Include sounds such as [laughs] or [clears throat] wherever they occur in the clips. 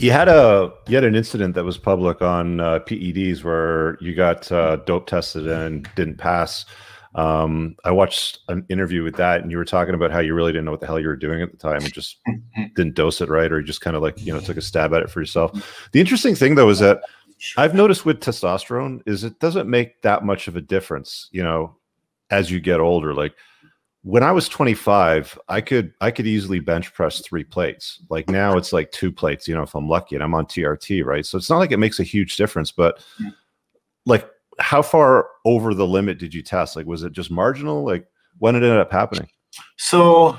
You had a you had an incident that was public on uh, PEDs where you got uh, dope tested and didn't pass. Um, I watched an interview with that, and you were talking about how you really didn't know what the hell you were doing at the time, and just [laughs] didn't dose it right, or you just kind of like you know took a stab at it for yourself. The interesting thing though is that I've noticed with testosterone is it doesn't make that much of a difference, you know, as you get older. Like when I was 25, I could I could easily bench press three plates. Like now it's like two plates, you know, if I'm lucky and I'm on TRT, right? So it's not like it makes a huge difference, but mm. like how far over the limit did you test? Like was it just marginal? Like when it ended up happening? So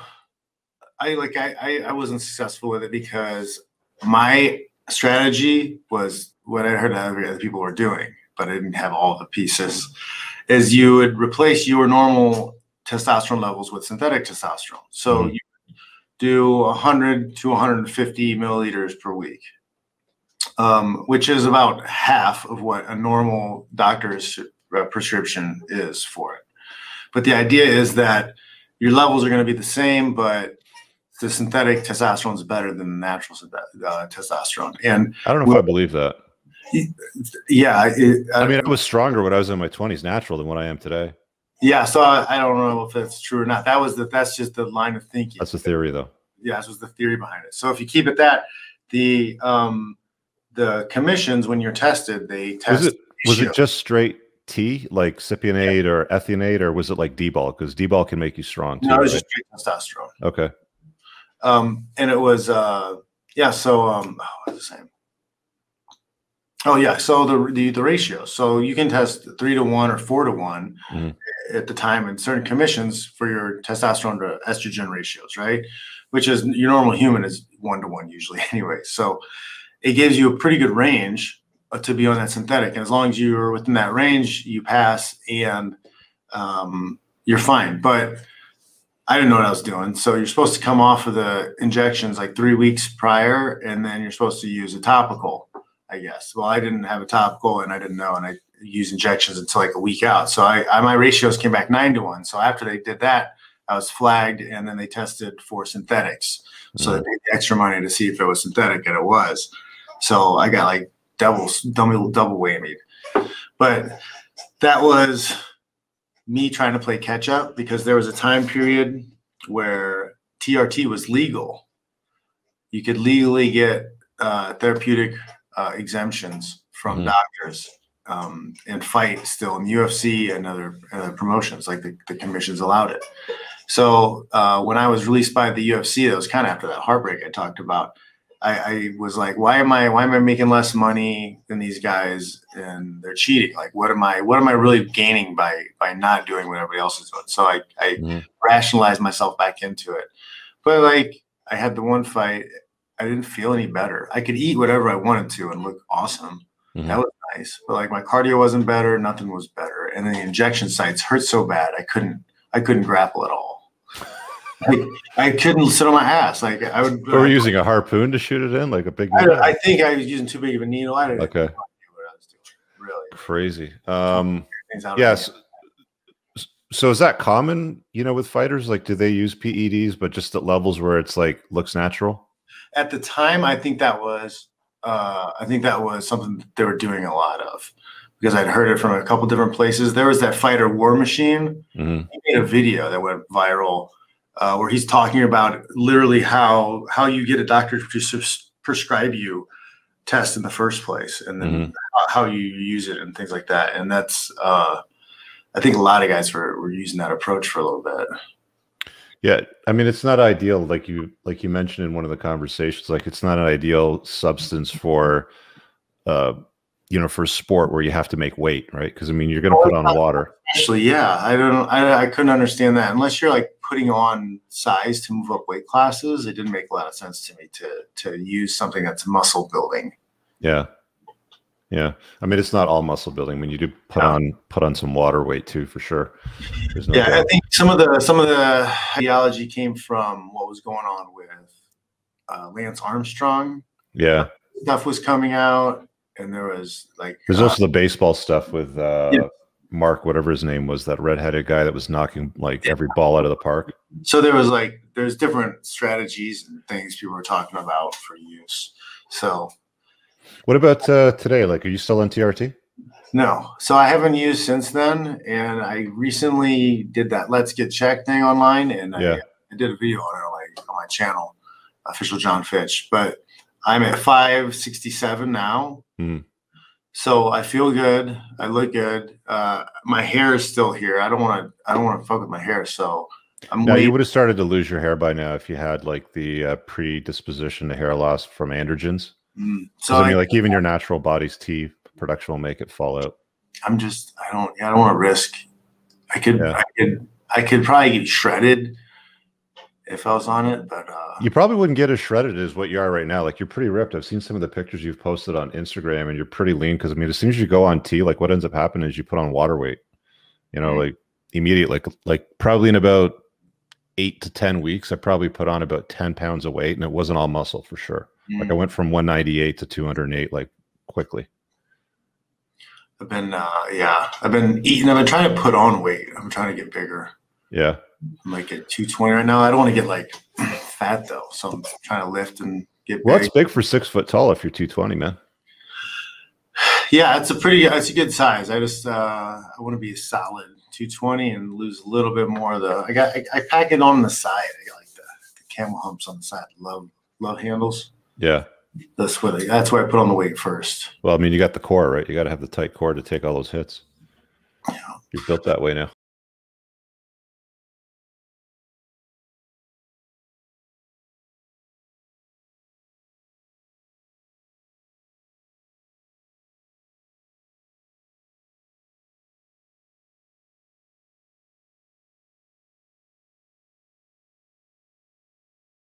I like I, I I wasn't successful with it because my strategy was what I heard other people were doing, but I didn't have all the pieces. Is you would replace your normal testosterone levels with synthetic testosterone. So Mhm. you do 100 to 150 milliliters per week, um, which is about half of what a normal doctor's uh, prescription is for it. But the idea is that your levels are going to be the same, but the synthetic testosterone is better than the natural uh, testosterone. And I don't know if I believe that. yeah, it, I mean, I was stronger when I was in my 20s natural than what I am today. Yeah. So I, I don't know if that's true or not. That was the that's just the line of thinking. That's the theory though. yeah, this was the theory behind it. So if you keep it that, the um the commissions when you're tested, they test. Was it was it just straight T like cypionate or enanthate or was it like D-ball? Because D-ball can make you strong too. no, it was right? just straight testosterone. Okay. Um, and it was uh yeah. So um, oh, what's the same? Oh yeah. So the the the ratio. So you can test three to one or four to one Mhm. at the time in certain commissions for your testosterone to estrogen ratios, right? Which is your normal human is one to one usually [laughs] anyway. So it gives you a pretty good range uh, to be on that synthetic, and as long as you're within that range, you pass and um, you're fine. But I didn't know what I was doing. So you're supposed to come off of the injections like three weeks prior, and then you're supposed to use a topical, I guess. Well, I didn't have a topical, and I didn't know, and I used injections until like a week out. So I, I my ratios came back nine to one. So after they did that, I was flagged, and then they tested for synthetics. So they paid the extra money to see if it was synthetic, and it was. So I got like double double double whammy. But that was me trying to play catch up because there was a time period where TRT was legal. You could legally get uh, therapeutic uh, exemptions from Mhm. doctors um, and fight still in UFC and other, other promotions, like the, the commissions allowed it. So uh, when I was released by the UFC, that was kind of after that heartbreak I talked about. I, I was like, why am I why am I making less money than these guys and they're cheating? Like, what am I what am I really gaining by by not doing what everybody else is doing? So I I Mhm. rationalized myself back into it. But like I had the one fight, I didn't feel any better. I could eat whatever I wanted to and look awesome. Mhm. That was nice. But like my cardio wasn't better, nothing was better. And then the injection sites hurt so bad I couldn't I couldn't grapple at all. [laughs] Like, I couldn't sit on my ass. Like I would Or were you using a harpoon to shoot it in, like a big? I, needle? I think I was using too big of a needle. I didn't Okay. know what I was doing. Really. Crazy. Um, Things out of yes. So is that common? You know, with fighters, like, do they use PEDs, but just at levels where it's like looks natural? At the time, I think that was uh, I think that was something that they were doing a lot of because I'd heard it from a couple different places. There was that fighter War Machine. Mhm. He made a video that went viral uh, where he's talking about literally how how you get a doctor to prescribe you test in the first place, and then Mhm. how- how you use it and things like that. And that's uh, I think a lot of guys were, were using that approach for a little bit. Yeah, I mean, it's not ideal, like you like you mentioned in one of the conversations. Like, it's not an ideal substance for, uh, you know, for sport where you have to make weight, right? Because I mean, you're going to put on water. Actually, yeah, I don't, I, I couldn't understand that unless you're like putting on size to move up weight classes. It didn't make a lot of sense to me to to use something that's muscle building. Yeah, yeah. I mean, it's not all muscle building. When you do put on put on some water weight too, for sure. No Yeah, I think some of the some of the ideology came from what was going on with uh, Lance Armstrong. yeah. Stuff was coming out, and there was like There's uh, also the baseball stuff with uh, Yeah. Mark, whatever his name was, that redheaded guy that was knocking like every ball out of the park. so there was like there's different strategies and things people were talking about for use So What about uh, today? Like, are you still on TRT? no, so I haven't used since then, and I recently did that Let's Get Checked thing online, and Yeah. I, I did a video on it like on my channel, official Jon Fitch. But I'm at 567 now, Hmm. so I feel good. I look good. Uh, my hair is still here. I don't want to. I don't want to fuck with my hair, so I'm Now, you would have started to lose your hair by now if you had like the uh, predisposition to hair loss from androgens. Mm. So I mean, I, like even your natural body's T production will make it fall out. I'm just. I don't. I don't want to risk. I could. Yeah. I could. I could probably get shredded if I was on it, but uh, You probably wouldn't get as shredded as what you are right now. Like you're pretty ripped. I've seen some of the pictures you've posted on Instagram, and you're pretty lean. Because I mean, as soon as you go on T, like what ends up happening is you put on water weight. You know, Mhm. like immediate, like like probably in about eight to ten weeks, I probably put on about ten pounds of weight, and it wasn't all muscle for sure. Like I mm, went from 198 to 208, like quickly. I've been. Uh, yeah, I've been eating. I've been trying to put on weight. I'm trying to get bigger. Yeah. I'm like at 220 right now. I don't want to get like [clears throat] fat though, so I'm trying to lift and get Well, big. it's big for six foot tall if you're 220, man. [sighs] Yeah, it's a pretty. It's a good size. I just. uh I want to be a solid 220 and lose a little bit more of the. I got. I, I pack it on the side. I got like the, the camel humps on the side. Love love handles. Yeah. That's what. I, that's where I put on the weight first. Well, I mean, you got the core, right? You got to have the tight core to take all those hits. You're built that way now.